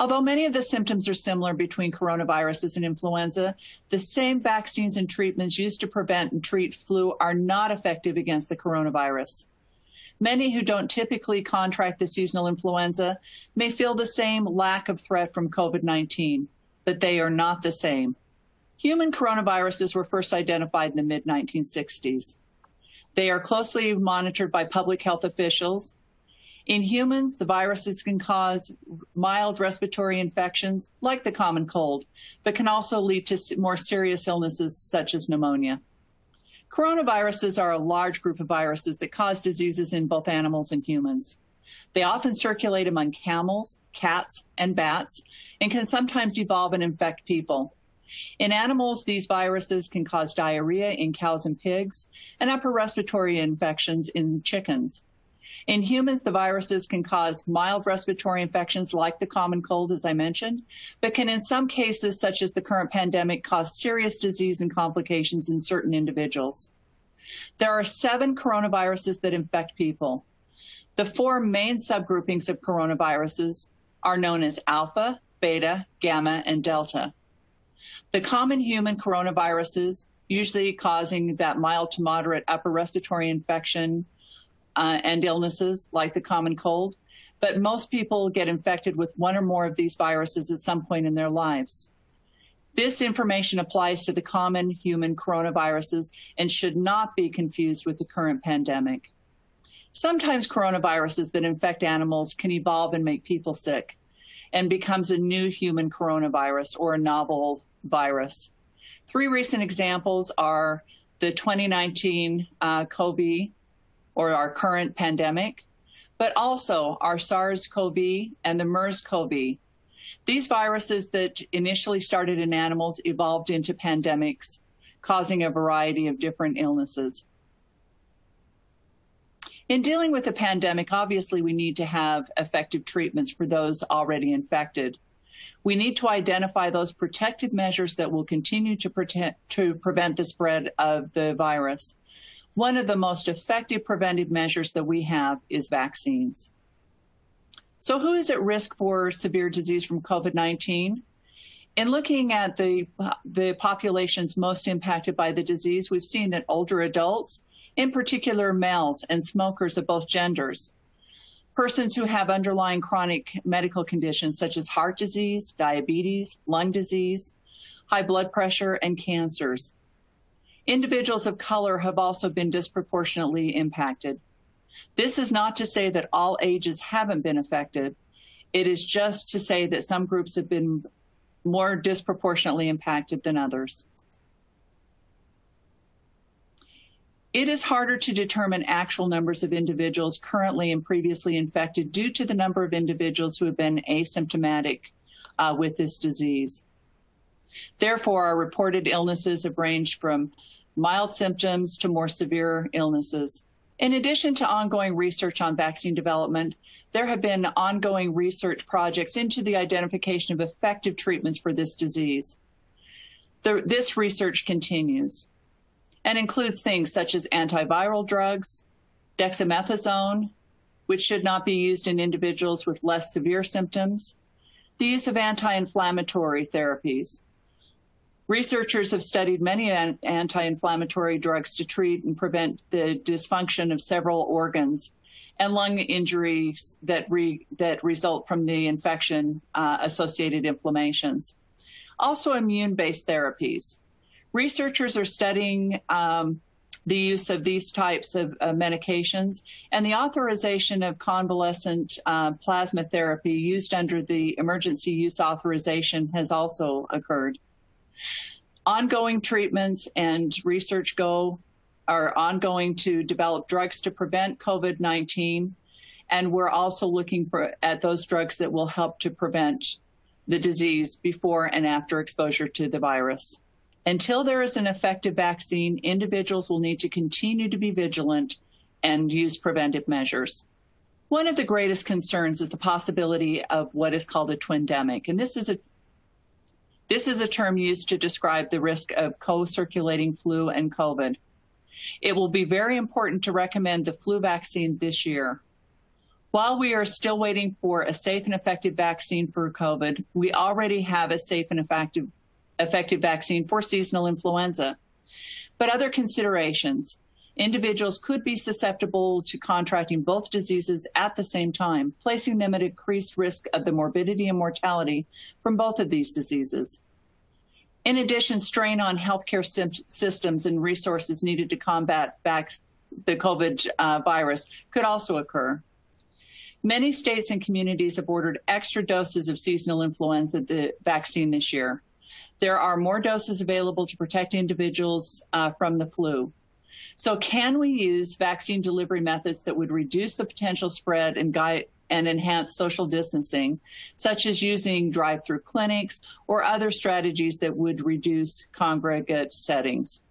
Although many of the symptoms are similar between coronaviruses and influenza, the same vaccines and treatments used to prevent and treat flu are not effective against the coronavirus. Many who don't typically contract the seasonal influenza may feel the same lack of threat from COVID 19, but they are not the same. Human coronaviruses were first identified in the mid 1960s. They are closely monitored by public health officials in humans, the viruses can cause mild respiratory infections like the common cold, but can also lead to more serious illnesses such as pneumonia. Coronaviruses are a large group of viruses that cause diseases in both animals and humans. They often circulate among camels, cats, and bats, and can sometimes evolve and infect people. In animals, these viruses can cause diarrhea in cows and pigs and upper respiratory infections in chickens. In humans, the viruses can cause mild respiratory infections like the common cold, as I mentioned, but can in some cases, such as the current pandemic, cause serious disease and complications in certain individuals. There are seven coronaviruses that infect people. The four main subgroupings of coronaviruses are known as alpha, beta, gamma, and delta. The common human coronaviruses, usually causing that mild to moderate upper respiratory infection, uh, and illnesses like the common cold, but most people get infected with one or more of these viruses at some point in their lives. This information applies to the common human coronaviruses and should not be confused with the current pandemic. Sometimes coronaviruses that infect animals can evolve and make people sick and becomes a new human coronavirus or a novel virus. Three recent examples are the 2019 uh, COVID or our current pandemic, but also our SARS CoV and the MERS CoV. These viruses that initially started in animals evolved into pandemics, causing a variety of different illnesses. In dealing with a pandemic, obviously, we need to have effective treatments for those already infected. We need to identify those protective measures that will continue to, protect, to prevent the spread of the virus one of the most effective preventive measures that we have is vaccines. So, who is at risk for severe disease from COVID 19? In looking at the, the populations most impacted by the disease, we've seen that older adults, in particular males and smokers of both genders, persons who have underlying chronic medical conditions such as heart disease, diabetes, lung disease, high blood pressure, and cancers, Individuals of color have also been disproportionately impacted. This is not to say that all ages haven't been affected. It is just to say that some groups have been more disproportionately impacted than others. It is harder to determine actual numbers of individuals currently and previously infected due to the number of individuals who have been asymptomatic uh, with this disease. Therefore, our reported illnesses have ranged from mild symptoms to more severe illnesses. In addition to ongoing research on vaccine development, there have been ongoing research projects into the identification of effective treatments for this disease. The, this research continues and includes things such as antiviral drugs, dexamethasone, which should not be used in individuals with less severe symptoms, the use of anti inflammatory therapies, Researchers have studied many anti inflammatory drugs to treat and prevent the dysfunction of several organs and lung injuries that, re, that result from the infection uh, associated inflammations. Also, immune based therapies. Researchers are studying um, the use of these types of uh, medications and the authorization of convalescent uh, plasma therapy used under the emergency use authorization has also occurred. Ongoing treatments and research go are ongoing to develop drugs to prevent COVID 19. And we're also looking for, at those drugs that will help to prevent the disease before and after exposure to the virus. Until there is an effective vaccine, individuals will need to continue to be vigilant and use preventive measures. One of the greatest concerns is the possibility of what is called a twindemic. And this is a this is a term used to describe the risk of co-circulating flu and COVID. It will be very important to recommend the flu vaccine this year. While we are still waiting for a safe and effective vaccine for COVID, we already have a safe and effective, effective vaccine for seasonal influenza. But other considerations individuals could be susceptible to contracting both diseases at the same time, placing them at increased risk of the morbidity and mortality from both of these diseases. In addition, strain on healthcare systems and resources needed to combat the COVID uh, virus could also occur. Many states and communities have ordered extra doses of seasonal influenza the vaccine this year. There are more doses available to protect individuals uh, from the flu. So, can we use vaccine delivery methods that would reduce the potential spread and guide and enhance social distancing, such as using drive through clinics or other strategies that would reduce congregate settings?